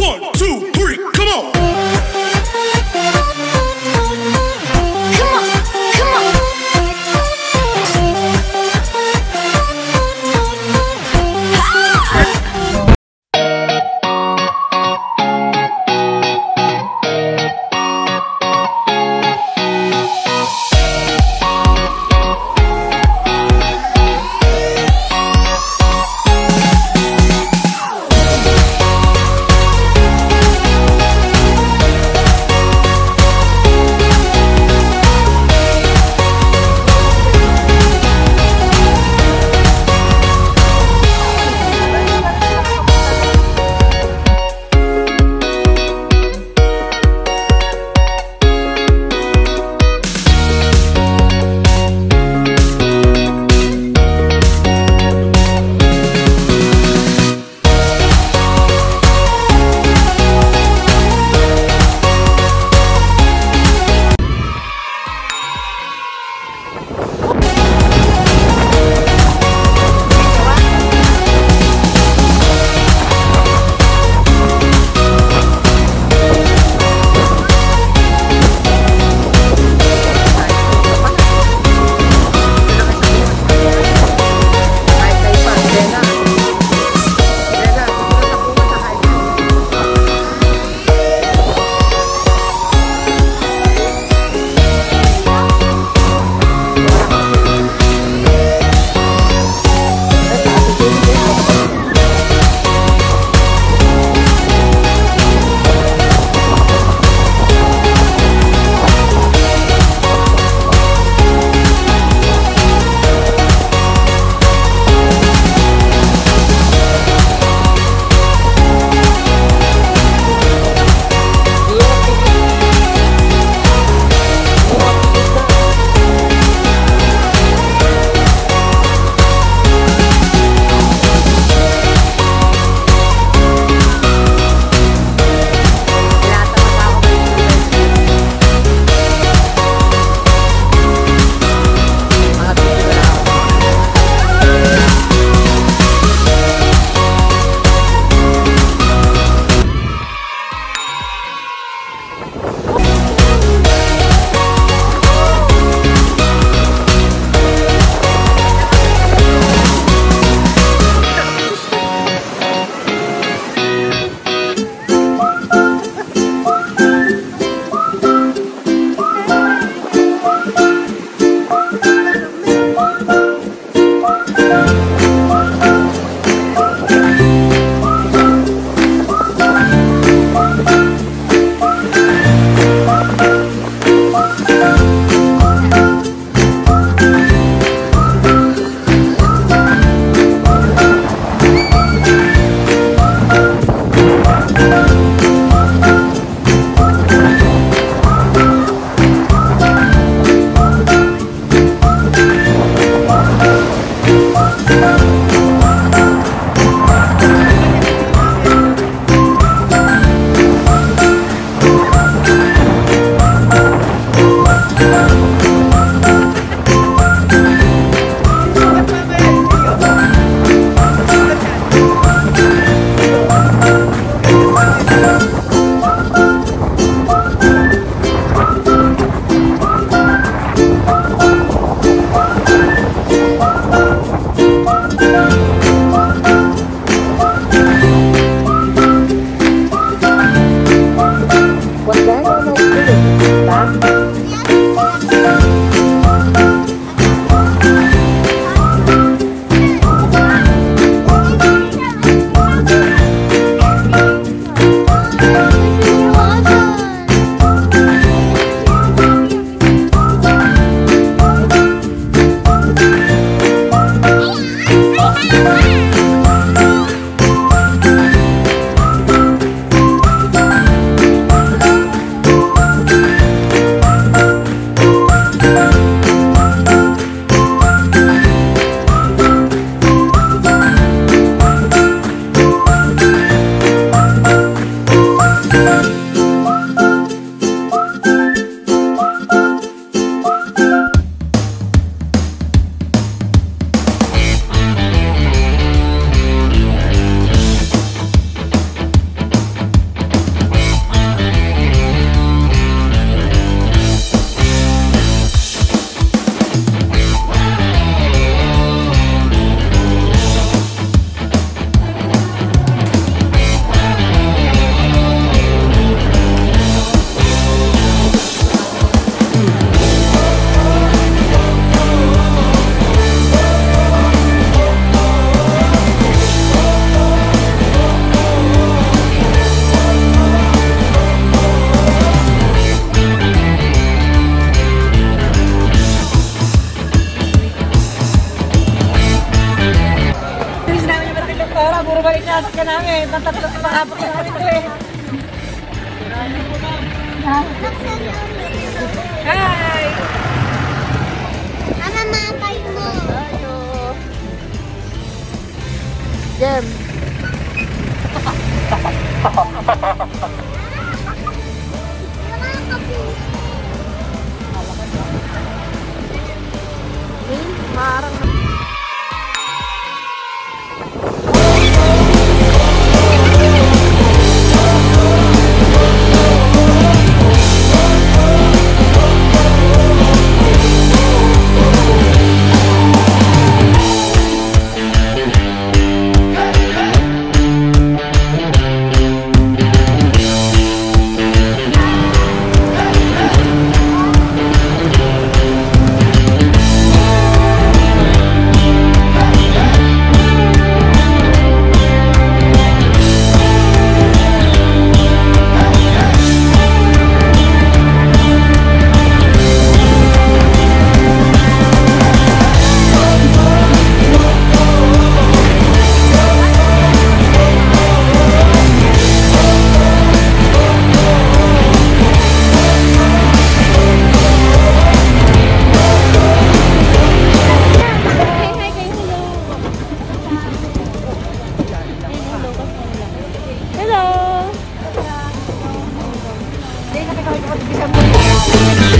One, two, three, tatatlo, apat na kami ito eh. Hi! Mama, matay mo. Ayo. Jem. Ai, eu vou te